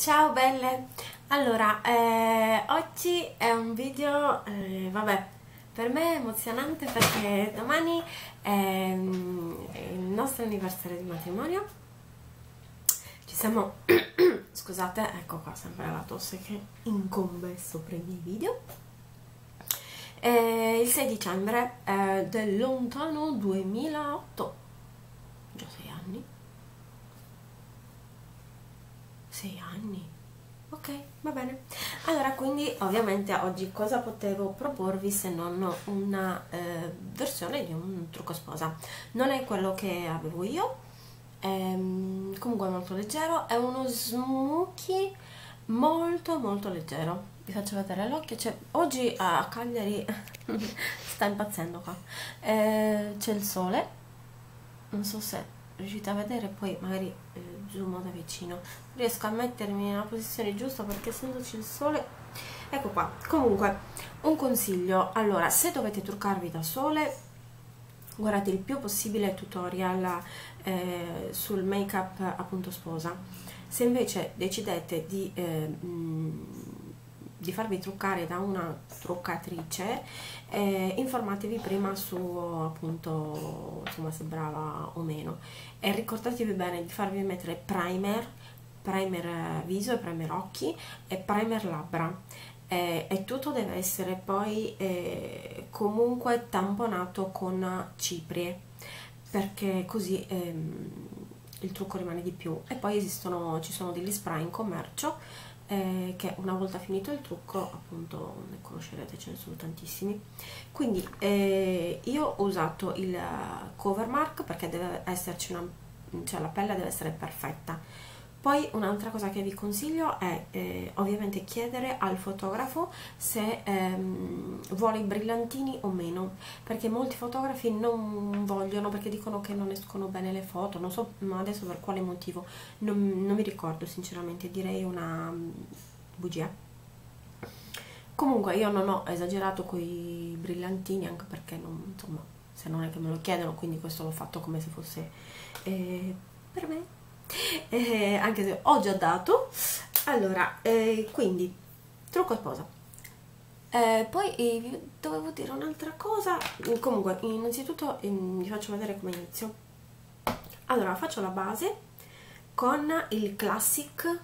Ciao belle! Allora, eh, oggi è un video, eh, vabbè, per me è emozionante perché domani è, mm, il nostro anniversario di matrimonio. Ci siamo, scusate, ecco qua sempre la tosse che incombe sopra i miei video. È il 6 dicembre eh, del lontano 2008, già sei anni. Sei anni? Ok, va bene. Allora, quindi ovviamente oggi cosa potevo proporvi se non una eh, versione di un trucco sposa. Non è quello che avevo io, ehm, comunque è molto leggero, è uno smokey molto molto leggero. Vi faccio vedere l'occhio, cioè, oggi a Cagliari sta impazzendo qua. Eh, C'è il sole, non so se riuscite a vedere poi magari eh, zoomo da vicino. Riesco a mettermi nella posizione giusta perché essendoci il sole ecco qua. Comunque un consiglio. Allora se dovete truccarvi da sole guardate il più possibile tutorial eh, sul make up appunto sposa. Se invece decidete di eh, mh, di farvi truccare da una truccatrice eh, informatevi prima su appunto insomma se brava o meno. E ricordatevi bene di farvi mettere primer primer viso e primer occhi e primer labbra. Eh, e tutto deve essere poi eh, comunque tamponato con ciprie perché così ehm, il trucco rimane di più. E poi esistono ci sono degli spray in commercio eh, che una volta finito il trucco appunto ne conoscerete ce ne sono tantissimi. Quindi eh, io ho usato il cover mark perché deve esserci una cioè la pelle deve essere perfetta poi un'altra cosa che vi consiglio è eh, ovviamente chiedere al fotografo se ehm, vuole i brillantini o meno, perché molti fotografi non vogliono perché dicono che non escono bene le foto, non so adesso per quale motivo, non, non mi ricordo sinceramente, direi una mm, bugia. Comunque io non ho esagerato con i brillantini anche perché non, insomma, se non è che me lo chiedono, quindi questo l'ho fatto come se fosse eh, per me eh, anche se ho già dato. Allora eh, quindi trucco sposa eh, poi eh, dovevo dire un'altra cosa. Comunque innanzitutto vi faccio vedere come inizio. Allora faccio la base con il classic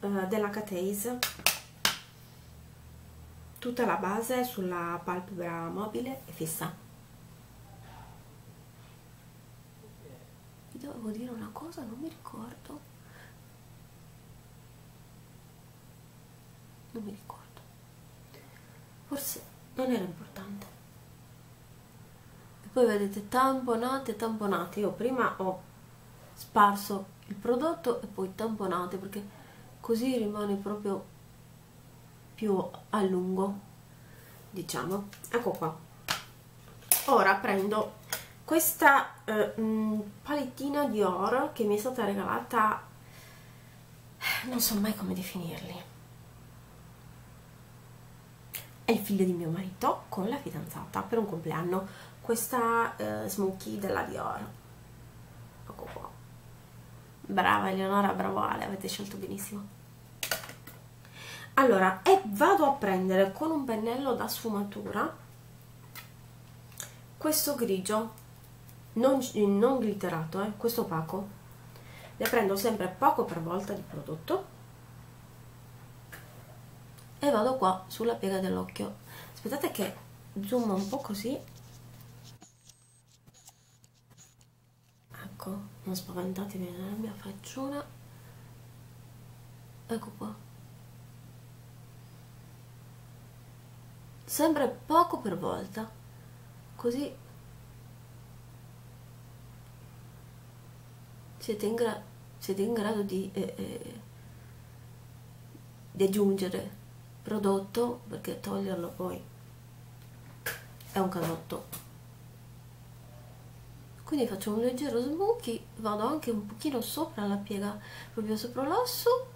eh, della Cateise tutta la base sulla palpebra mobile e fissa dovevo dire una cosa, non mi ricordo. Non mi ricordo. Forse non era importante. E poi vedete tamponate, tamponate. Io prima ho sparso il prodotto e poi tamponate perché così rimane proprio più a lungo, diciamo. Ecco qua. Ora prendo questa eh, mh, palettina di oro che mi è stata regalata non so mai come definirli. È il figlio di mio marito con la fidanzata per un compleanno. Questa eh, smokey della Dior ecco qua brava Eleonora, bravo Ale, avete scelto benissimo. Allora e vado a prendere con un pennello da sfumatura questo grigio non, non glitterato, eh, questo opaco ne prendo sempre poco per volta di prodotto e vado qua sulla piega dell'occhio. Aspettate che zoom un po' così. Ecco non spaventatevi nella mia facciona ecco qua. Sempre poco per volta. Così siete in, gra siete in grado di, eh, eh, di aggiungere prodotto perché toglierlo poi è un casotto quindi faccio un leggero smokey vado anche un pochino sopra la piega proprio sopra l'osso.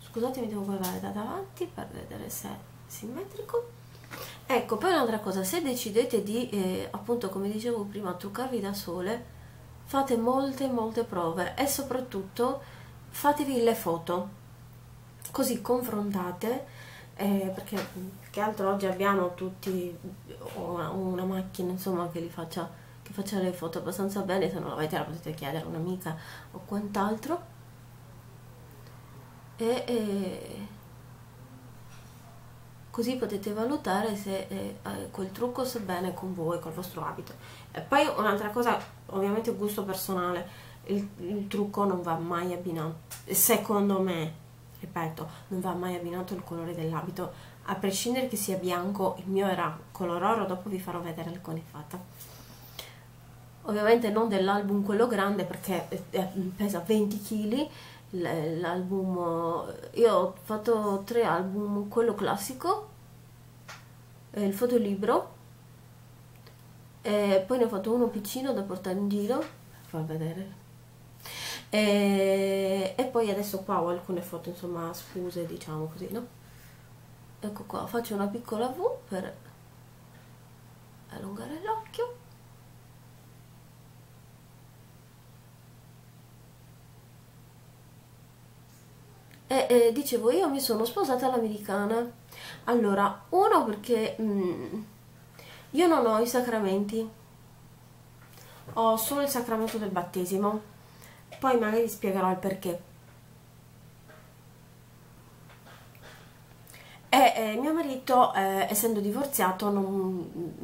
Scusatemi devo guardare da davanti per vedere se è simmetrico. Ecco poi un'altra cosa se decidete di eh, appunto come dicevo prima truccarvi da sole fate molte molte prove e soprattutto fatevi le foto così confrontate eh, perché che altro oggi abbiamo tutti una, una macchina insomma che li faccia che faccia le foto abbastanza bene se non l'avete la potete chiedere a un'amica o quant'altro e, e, così potete valutare se eh, eh, quel trucco sta bene con voi, col vostro abito. E poi un'altra cosa, ovviamente gusto personale, il, il trucco non va mai abbinato, secondo me, ripeto, non va mai abbinato il colore dell'abito, a prescindere che sia bianco, il mio era color oro, dopo vi farò vedere il conifata. Ovviamente non dell'album quello grande perché pesa 20 kg, l'album io ho fatto tre album quello classico il fotolibro e poi ne ho fatto uno piccino da portare in giro. Far vedere. E, e poi adesso qua ho alcune foto insomma spuse diciamo così no? Ecco qua faccio una piccola V per allungare l'occhio. E eh, dicevo io mi sono sposata all'americana. Allora uno perché mm, io non ho i sacramenti. Ho solo il sacramento del battesimo. Poi magari spiegherò il perché. E eh, mio marito eh, essendo divorziato non,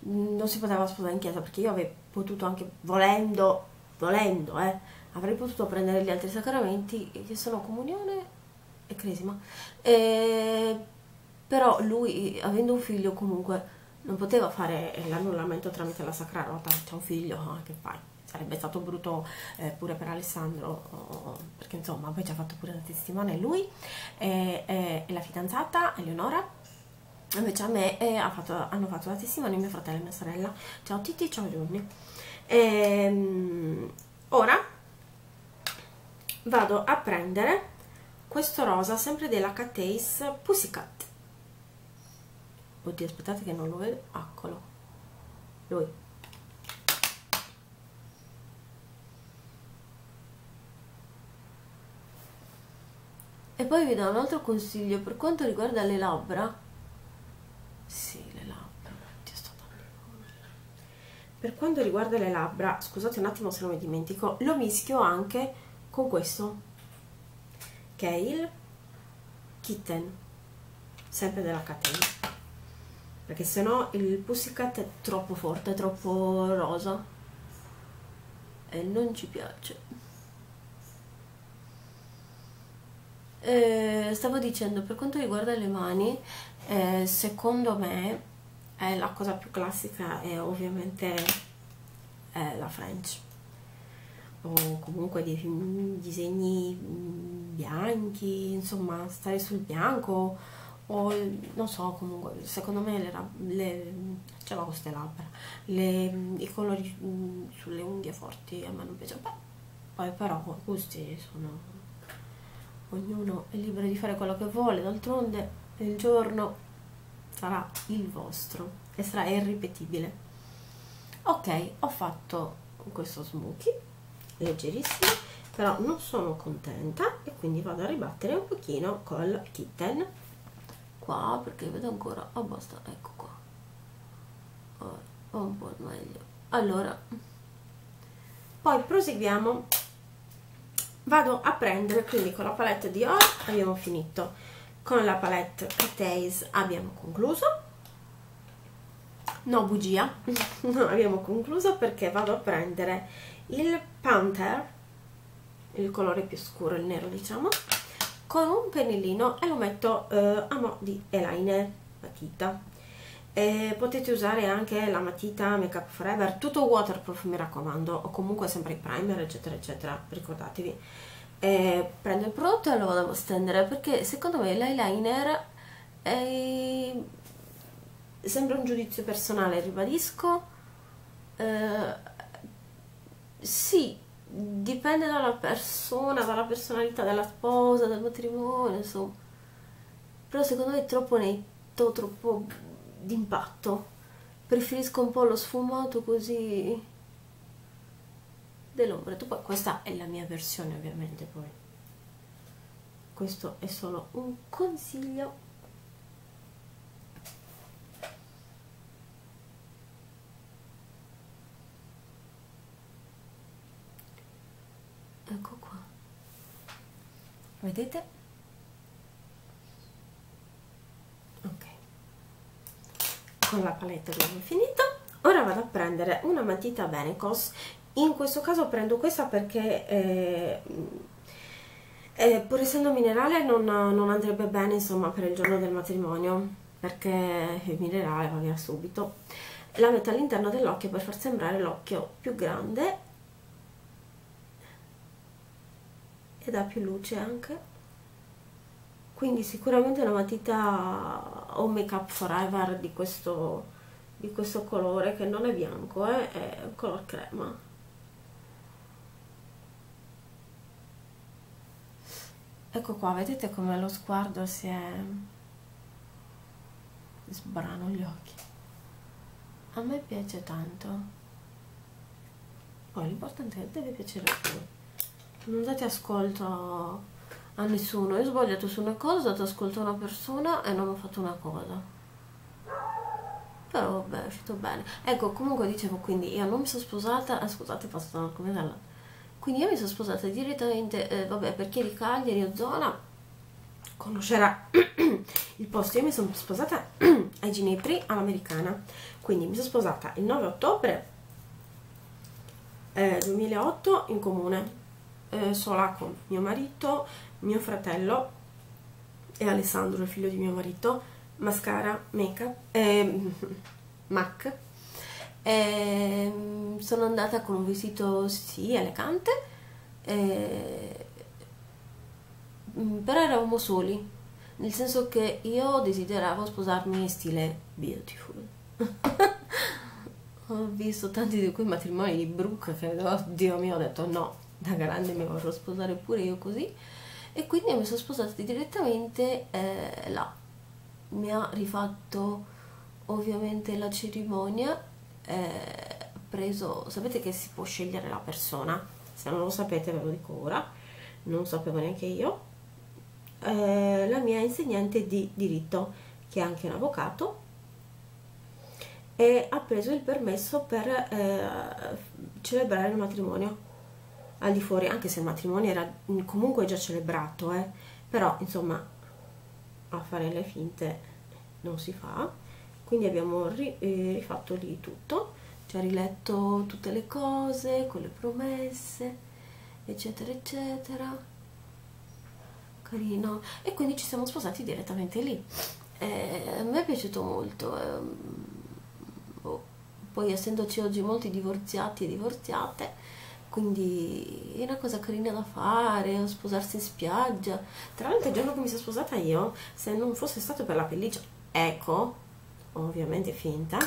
non, si poteva sposare in chiesa perché io avrei potuto anche volendo volendo eh avrei potuto prendere gli altri sacramenti che sono comunione e cresima. E, però lui avendo un figlio comunque non poteva fare l'annullamento tramite la Sacra Rota. C'è un figlio ah, che fai? Sarebbe stato brutto eh, pure per Alessandro oh, perché insomma poi ci ha fatto pure la testimone lui e, e, e la fidanzata Eleonora. Invece a me eh, ha fatto, hanno fatto la testimone mio fratello e mia sorella. Ciao Titi ciao Giorni e, ora vado a prendere questo rosa sempre della Cateis Pussycat oddio aspettate che non lo vedo. Eccolo. Lui. E poi vi do un altro consiglio. Per quanto riguarda le labbra. Sì le labbra. Oddio sto per quanto riguarda le labbra scusate un attimo se non mi dimentico lo mischio anche con questo che è il kitten. Sempre della catena perché se no il pussycat è troppo forte, è troppo rosa. E non ci piace. Eh, stavo dicendo per quanto riguarda le mani eh, secondo me eh, la cosa più classica è ovviamente la French. O comunque dei disegni bianchi, insomma stare sul bianco o non so comunque secondo me le, le c'era queste labbra le, i colori mm, sulle unghie forti a me non piacciono. Beh, poi però gusti sono ognuno è libero di fare quello che vuole d'altronde il giorno sarà il vostro e sarà irripetibile. Ok ho fatto questo smokey leggerissimo però non sono contenta e quindi vado a ribattere un pochino col kitten qua perché vedo ancora abbastanza ecco qua. Oh, un po' meglio. Allora poi proseguiamo. Vado a prendere quindi con la palette di Dior abbiamo finito. Con la palette Cateis abbiamo concluso. No bugia. Non abbiamo concluso perché vado a prendere il Panther, il colore più scuro, il nero diciamo, con un pennellino e lo metto eh, a mo' di eyeliner, matita. E potete usare anche la matita Makeup Forever, tutto waterproof mi raccomando, o comunque sempre il primer eccetera eccetera, ricordatevi. E prendo il prodotto e lo vado a stendere perché secondo me l'eyeliner è... sembra un giudizio personale, ribadisco, eh, sì, dipende dalla persona, dalla personalità della sposa, dal matrimonio, insomma. Però secondo me è troppo netto, troppo d'impatto. Preferisco un po' lo sfumato così dell'ombretto poi questa è la mia versione ovviamente poi questo è solo un consiglio ecco qua vedete? Ok. Con la palette abbiamo finito. Ora vado a prendere una matita Benecos. In questo caso prendo questa perché eh, eh, pur essendo minerale non, non, andrebbe bene insomma per il giorno del matrimonio perché il minerale va via subito. La metto all'interno dell'occhio per far sembrare l'occhio più grande e dà più luce anche. Quindi sicuramente una matita o make up forever di questo, di questo colore che non è bianco eh, è un color crema. Ecco qua vedete come lo sguardo si è sbrano gli occhi? A me piace tanto. Poi l'importante è che deve piacere a voi non date ascolto a nessuno. Io ho sbagliato su una cosa ho dato ascolto a una persona e non ho fatto una cosa. Però vabbè è uscito bene. Ecco comunque dicevo quindi io non mi sono sposata ah, scusate passo dalla quindi io mi sono sposata direttamente eh, vabbè per chi è di Cagliari o zona conoscerà il posto. Io mi sono sposata ai Ginepri all'americana. Quindi mi sono sposata il 9 ottobre eh, 2008 in comune eh, sola con mio marito, mio fratello e Alessandro, il figlio di mio marito, mascara, make up, eh, MAC. Eh, sono andata con un vestito sì elegante, eh, però eravamo soli, nel senso che io desideravo sposarmi in stile beautiful. ho visto tanti di quei matrimoni di Brooke che, oddio mio, ho detto no, da grande mi vorrò sposare pure io così. E quindi mi sono sposata direttamente eh, là. Mi ha rifatto ovviamente la cerimonia eh, preso sapete che si può scegliere la persona? Se non lo sapete ve lo dico ora non sapevo neanche io. Eh, la mia insegnante di diritto che è anche un avvocato e ha preso il permesso per eh, celebrare il matrimonio al di fuori, anche se il matrimonio era comunque già celebrato, eh, però insomma a fare le finte non si fa, quindi abbiamo ri, eh, rifatto lì tutto, ci ha riletto tutte le cose, con le promesse, eccetera eccetera, carino, e quindi ci siamo sposati direttamente lì. Eh, a me è piaciuto molto, eh, oh. poi essendoci oggi molti divorziati e divorziate, quindi è una cosa carina da fare, sposarsi in spiaggia. Tra l'altro il giorno che mi sono sposata io, se non fosse stato per la pelliccia, ecco, ovviamente finta,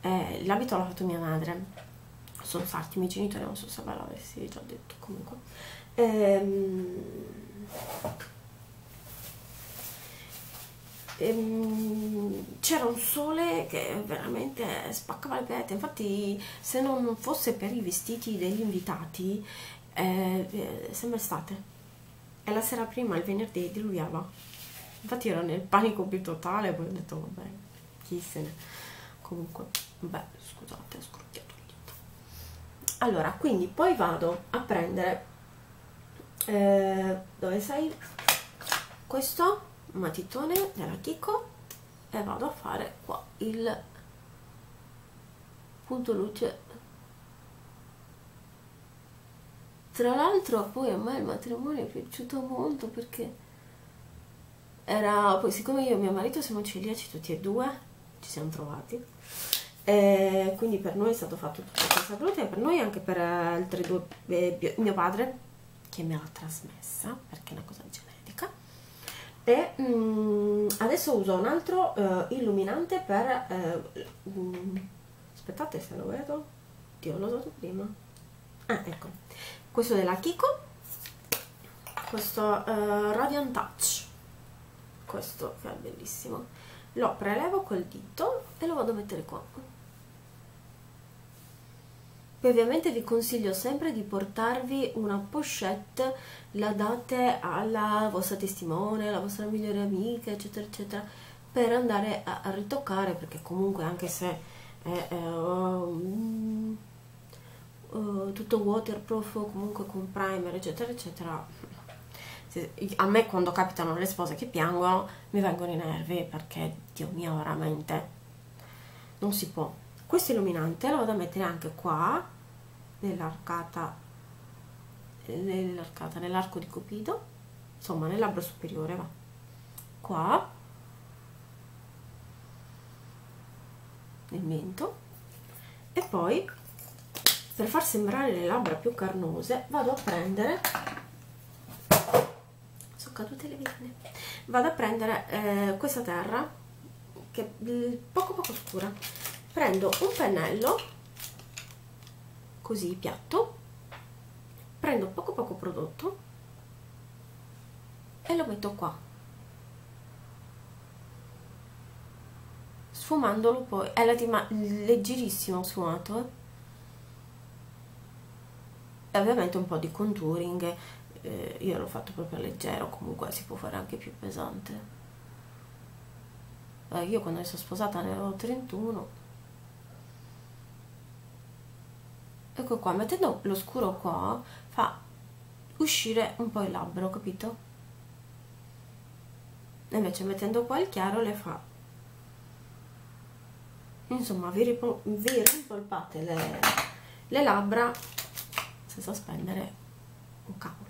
eh, l'abito l'ha fatto mia madre. Sono stati i miei genitori, non so se ve l'avessi già detto comunque. Ehm, c'era un sole che veramente spaccava le pette infatti se non fosse per i vestiti degli invitati eh, eh, sembra estate e la sera prima il venerdì diluviava. Infatti ero nel panico più totale poi ho detto vabbè chi se ne comunque vabbè scusate ho scrocchiato il dito. Allora quindi poi vado a prendere eh, dove sei? Questo matitone della Kiko e vado a fare qua il punto luce. Tra l'altro poi a me il matrimonio è piaciuto molto perché era poi siccome io e mio marito siamo celiaci tutti e due ci siamo trovati e quindi per noi è stato fatto tutta questa glutine per noi e anche per altre due eh, mio padre che me l'ha trasmessa perché è una cosa genere e mm, adesso uso un altro uh, illuminante per uh, aspettate se lo vedo. Dio l'ho usato prima. Ah ecco. Questo della Kiko. Questo uh, Radiant Touch. Questo che è bellissimo. Lo prelevo col dito e lo vado a mettere qua Poi ovviamente vi consiglio sempre di portarvi una pochette, la date alla vostra testimone, alla vostra migliore amica, eccetera, eccetera, per andare a, ritoccare, perché comunque anche se è, è uh, uh, tutto waterproof, comunque con primer, eccetera, eccetera, a me quando capitano le spose che piangono mi vengono i nervi perché, Dio mio, veramente non si può questo illuminante lo vado a mettere anche qua nell'arcata nell'arcata nell'arco di cupido insomma nel labbro superiore va. Qua nel mento. E poi per far sembrare le labbra più carnose vado a prendere sono cadute le vene. Vado a prendere eh, questa terra che è poco poco scura prendo un pennello così piatto prendo poco poco prodotto e lo metto qua. Sfumandolo poi. È leggerissimo sfumato e ovviamente un po' di contouring eh, io l'ho fatto proprio leggero comunque si può fare anche più pesante. Eh, io quando mi sono sposata ne avevo 31 ecco qua mettendo lo scuro qua fa uscire un po' il labbro capito? Invece mettendo qua il chiaro le fa. Insomma vi, vi rimpolpate le, le labbra senza spendere un cavolo.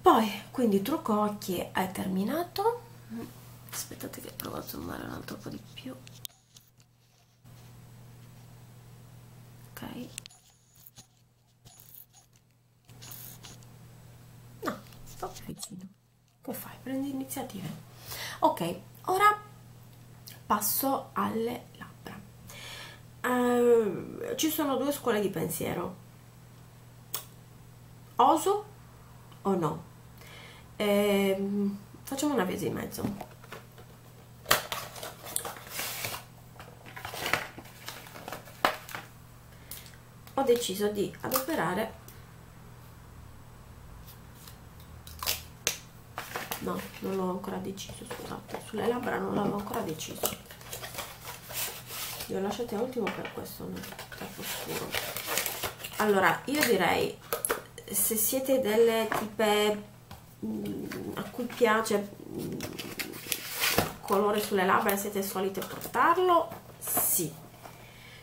Poi quindi trucco occhi è terminato. Aspettate che provo a zoomare un altro po' di più no sto più vicino. Che fai? prendi iniziative. Ok ora passo alle labbra. Uh, ci sono due scuole di pensiero. Oso o no? Eh, facciamo una via di mezzo ho deciso di adoperare. No, non l'ho ancora deciso scusate, sulle labbra non l'avevo ancora deciso. Li ho lasciati all'ultimo per questo non troppo scuro allora io direi se siete delle tipe mm, a cui piace mm, colore sulle labbra e siete solite portarlo sì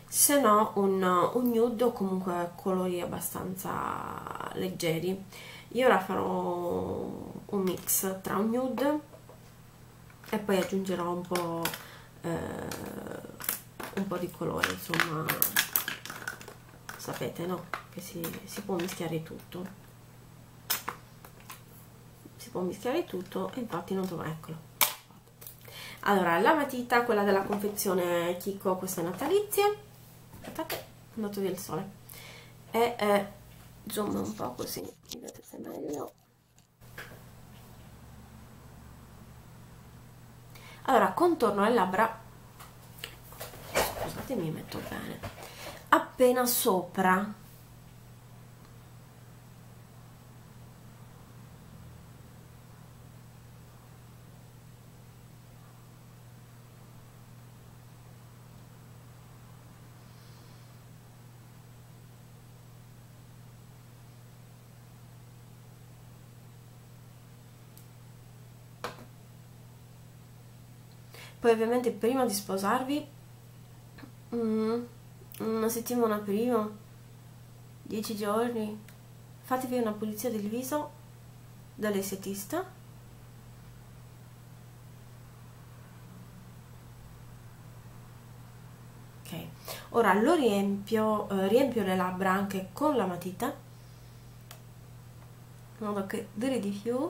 se no un, un nude o comunque colori abbastanza leggeri. Io ora farò un mix tra un nude e poi aggiungerò un po' eh, un po' di colore insomma sapete no? che si, si può mischiare tutto. Si può mischiare tutto e infatti non trovo eccolo. Allora la matita quella della confezione Kiko questa è natalizia aspettate è via il sole. E eh, zoom un po' così vedete se meglio. Allora contorno le labbra. Scusate mi metto bene. Appena sopra poi ovviamente prima di sposarvi? Mm, una settimana prima. 10 giorni. Fatevi una pulizia del viso dall'estetista. Ok. Ora lo riempio eh, riempio le labbra anche con la matita. In modo che dure di più